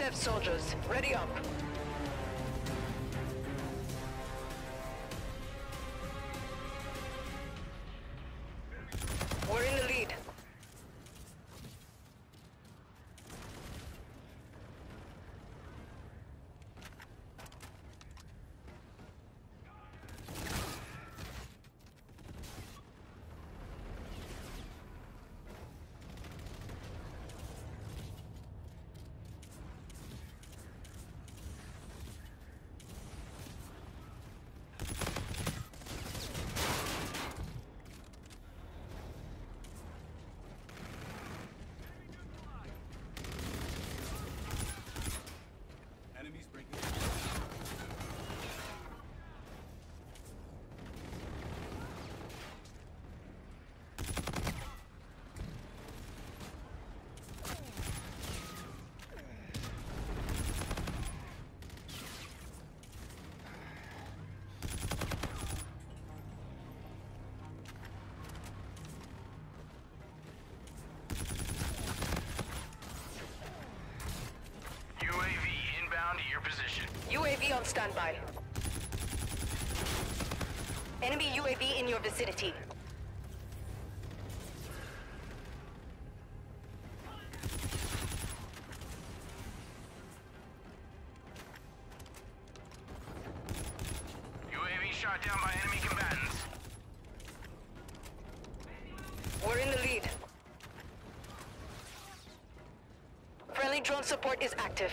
Dev soldiers, ready up. Position. UAV on standby. Enemy UAV in your vicinity. UAV shot down by enemy combatants. We're in the lead. Friendly drone support is active.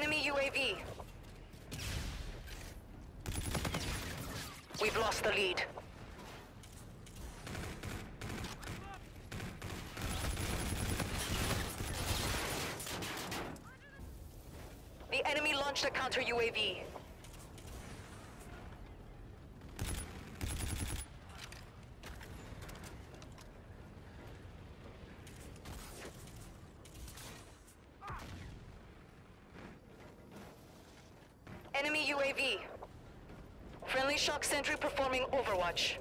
Enemy UAV. We've lost the lead. The enemy launched a counter UAV. Enemy UAV. Friendly shock sentry performing overwatch.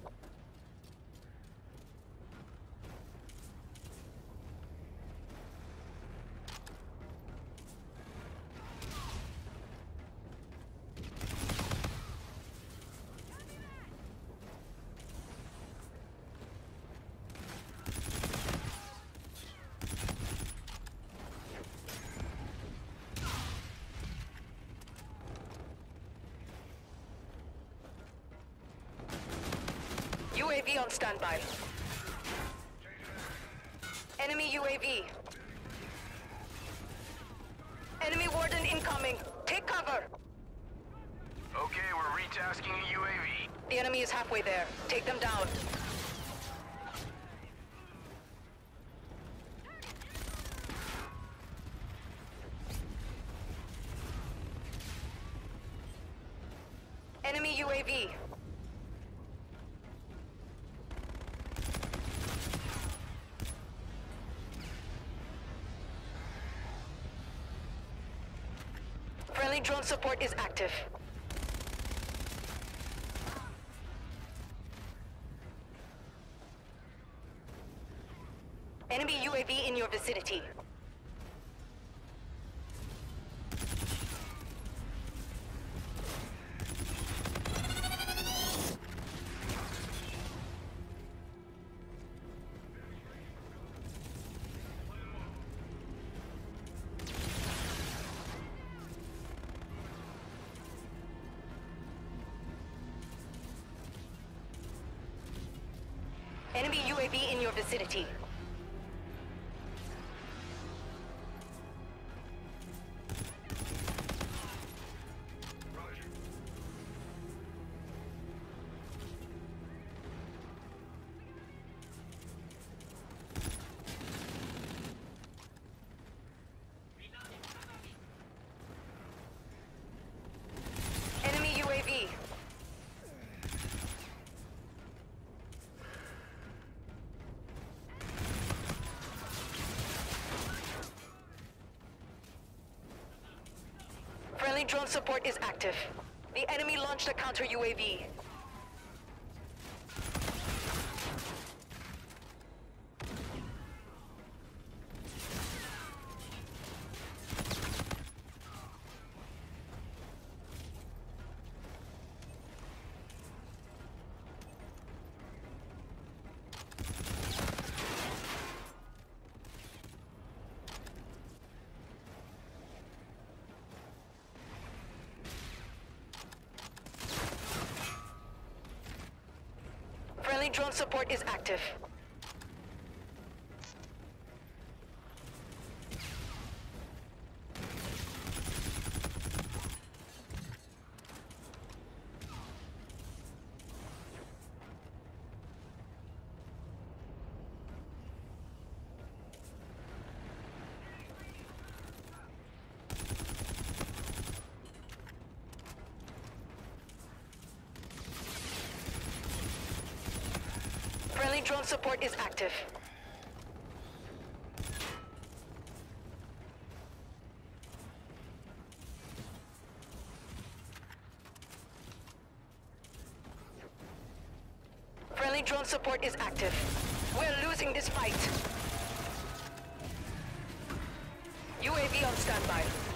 UAV on standby. Enemy UAV. Enemy warden incoming. Take cover. Okay, we're retasking a UAV. The enemy is halfway there. Take them down. Enemy UAV. Drone support is active. Enemy UAV in your vicinity. Enemy UAV in your vicinity. Drone support is active. The enemy launched a counter Drone support is active. Friendly drone support is active. Friendly drone support is active. We're losing this fight. UAV on standby.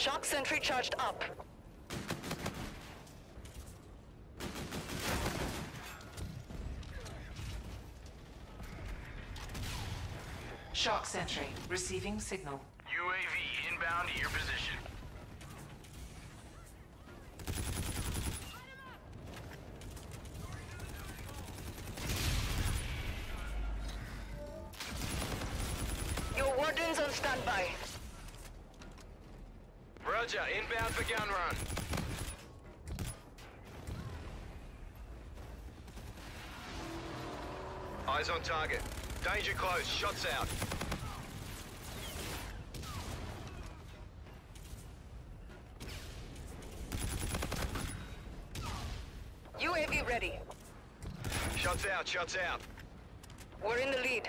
Shock sentry charged up. Shock sentry. Receiving signal. UAV inbound to your position. Your warden's on standby. Roger, inbound for gun run. Eyes on target. Danger close, shots out. UAV ready. Shots out, shots out. We're in the lead.